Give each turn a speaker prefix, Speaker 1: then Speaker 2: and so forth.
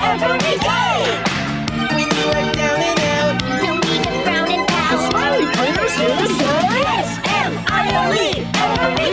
Speaker 1: Every day!
Speaker 2: When you are down and out,
Speaker 1: you'll need a brown and out. A smiley players here to say S-M-I-L-E, a booty